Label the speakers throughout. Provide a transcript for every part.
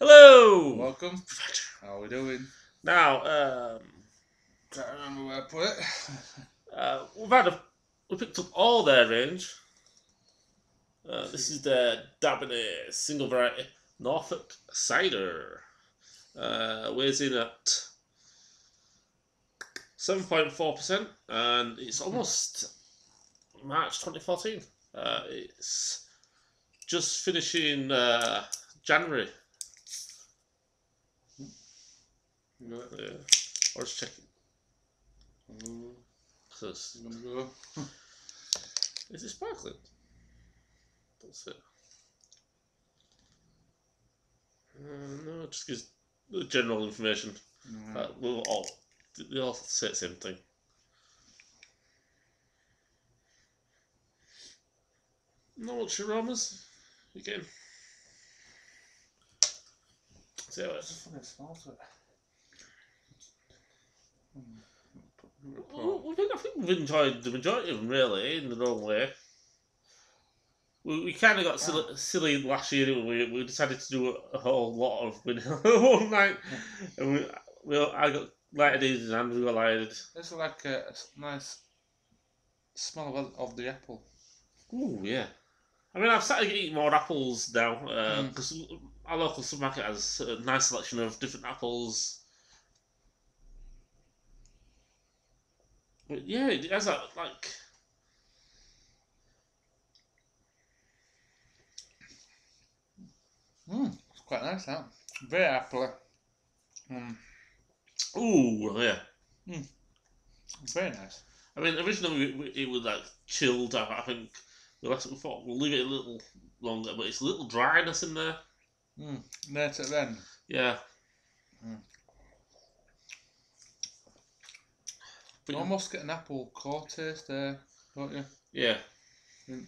Speaker 1: Hello.
Speaker 2: Welcome. How are we doing?
Speaker 1: Now, um,
Speaker 2: Can't remember where I put it.
Speaker 1: uh, we've had a, we picked up all their range. Uh, this is the Dabinett single variety Norfolk cider. Uh, weighs in at seven point four percent, and it's almost March twenty fourteen. Uh, it's just finishing uh, January. Yeah, or just checking.
Speaker 2: Ooh,
Speaker 1: 'Cause-
Speaker 2: you gonna go?
Speaker 1: Is it sparkling? That's it. Uh, no, it just gives the general information.
Speaker 2: Mm.
Speaker 1: Uh, we'll all, they all say the same thing. No much aromas. You getting? See how
Speaker 2: It's
Speaker 1: it's.
Speaker 2: funny smell to it.
Speaker 1: Well, we think, I think we've enjoyed the majority of them really in their own way. We, we kind of got silly, silly last year. didn't We we decided to do a, a whole lot of vanilla one night, and we, we all- I got lighted in and we got lighted.
Speaker 2: It's like a nice smell of, of the apple.
Speaker 1: Ooh yeah. I mean, I've started eating more apples now
Speaker 2: Mm.
Speaker 1: because our local supermarket has a nice selection of different apples. But yeah, it has that like
Speaker 2: Mm, it's quite nice that. Very apple. Mm,
Speaker 1: ooh yeah.
Speaker 2: very nice.
Speaker 1: I mean, originally we- we- it was like chilled. I, I think we left we thought we'll leave it a little longer, but it's a little dryness in there.
Speaker 2: Mm, right at the end.
Speaker 1: Yeah.
Speaker 2: Mm.
Speaker 1: But
Speaker 2: You almost get an apple core taste there, don't you?
Speaker 1: yeah,
Speaker 2: Mm.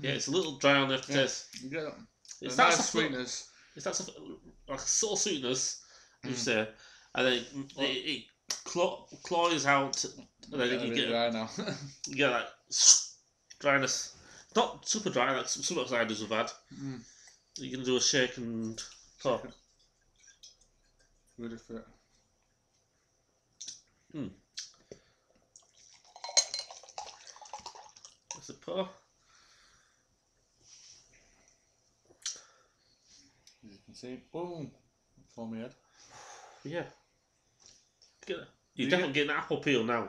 Speaker 1: yeah, it's a little dry on the aftertaste.
Speaker 2: You get that.
Speaker 1: It
Speaker 2: a
Speaker 1: starts
Speaker 2: nice sweetness.
Speaker 1: It starts off like a subtle sweetness, as you
Speaker 2: Mm.
Speaker 1: say, and then it, it, it claw, claws out, and then you get
Speaker 2: dry now.
Speaker 1: you get like dryness. Not super dry like some some ciders we've had.
Speaker 2: mm.
Speaker 1: You can do a shake and pour.
Speaker 2: Really Hmm.
Speaker 1: That's a pour.
Speaker 2: As you can see, boom, for me head.
Speaker 1: Yeah. Get it. You're
Speaker 2: you
Speaker 1: definitely getting apple peel now.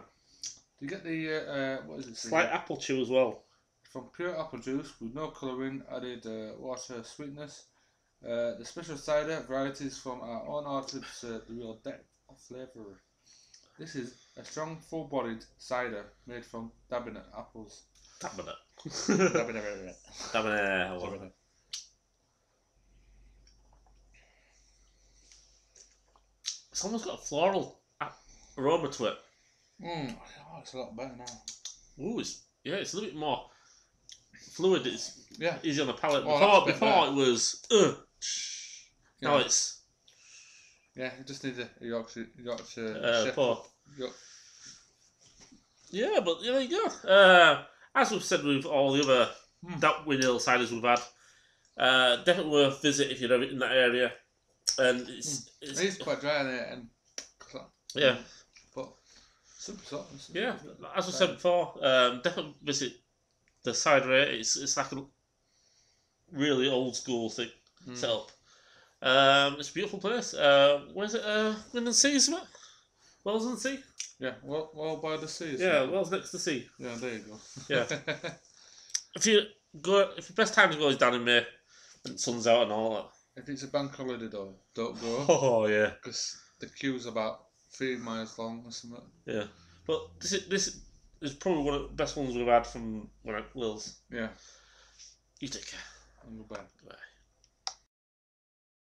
Speaker 2: Do you get the uh, uh, what is it?
Speaker 1: Slight apple chew as well.
Speaker 2: From pure apple juice with no colouring, added uh, water sweetness. Uh, the special cider varieties from our own orchards, uh, the real depth of flavour. This is a strong, full-bodied cider made from Dabinett apples.
Speaker 1: Tapping it.
Speaker 2: Dabinett.
Speaker 1: Tapping it. It's almost got a floral a- aroma to it.
Speaker 2: Mm. Oh, it's a lot better now.
Speaker 1: Ooh, it's yeah, it's a little bit more fluid. It's
Speaker 2: Yeah.
Speaker 1: easy on the palate.
Speaker 2: Oh,
Speaker 1: before
Speaker 2: that's
Speaker 1: before
Speaker 2: better.
Speaker 1: it was uh, now
Speaker 2: Yeah.
Speaker 1: it's
Speaker 2: Yeah, you just need a Yorkshire, Yorkshire
Speaker 1: uh,
Speaker 2: Shepherd. York-
Speaker 1: Yeah, but there you go. Uh, as we've said with all the other
Speaker 2: Hmm.
Speaker 1: that Whin Hill ciders we've had, uh, definitely worth visit if you're in that area. And it's, it's
Speaker 2: It is quite dry in it, and
Speaker 1: yeah,
Speaker 2: but super soft.
Speaker 1: yeah. As we said before, um, definitely visit the cider. It's it's like a really old school thing
Speaker 2: Mm.
Speaker 1: set. Um, it's a beautiful place. Uh, where's it? Uh, Wind and Sea, isn't it? Wells and Sea.
Speaker 2: Yeah, well, well by the sea. isn't
Speaker 1: Yeah,
Speaker 2: it?
Speaker 1: Wells next to the sea.
Speaker 2: yeah, there you go.
Speaker 1: Yeah. If you go, if the best time to go is down in May, when the sun's out and all that.
Speaker 2: if it's a bank holiday though, don't go
Speaker 1: Oh yeah,
Speaker 2: because the queue's about three miles long or something.
Speaker 1: yeah. But this is this is probably one of the best ones we've had from when I Wills.
Speaker 2: Yeah,
Speaker 1: You take care.
Speaker 2: and go back.
Speaker 1: Bye.